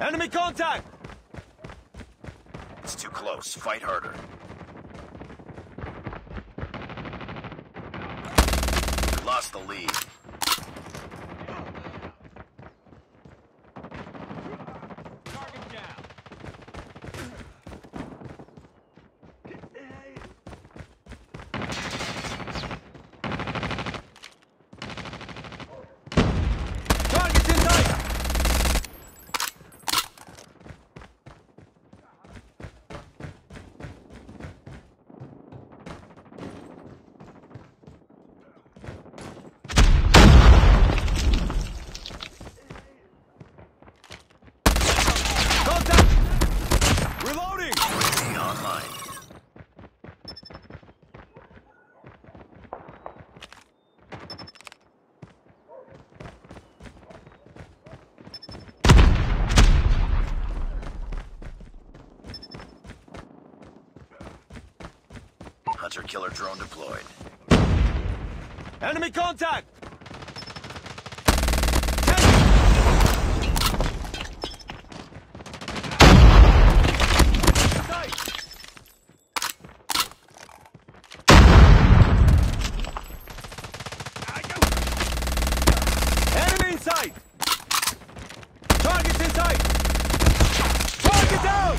Enemy contact! It's too close. Fight harder. We lost the lead. Target down. Target's in sight! Contact! Reloading! Be online. Hunter killer drone deployed. Enemy contact! Sight! Enemy in sight! Target's in sight! Target down!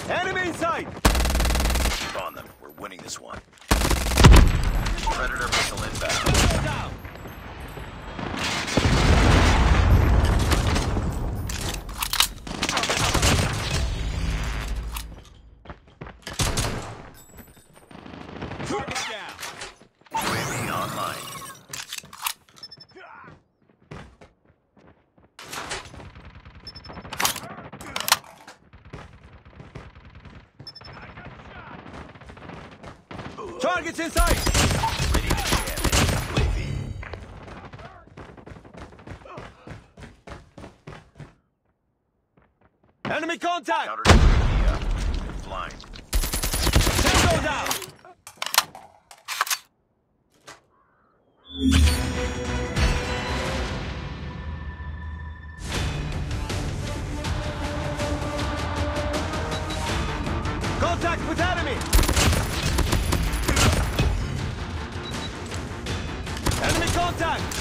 Enemy in sight! On them. We're winning this one. Predator missile inbound. Down! Target down! UAV online. Target's in sight! Ready to jam in. UAV. Enemy contact! Counter. Blind. Uh, Tango down! Contact with enemy! Contact!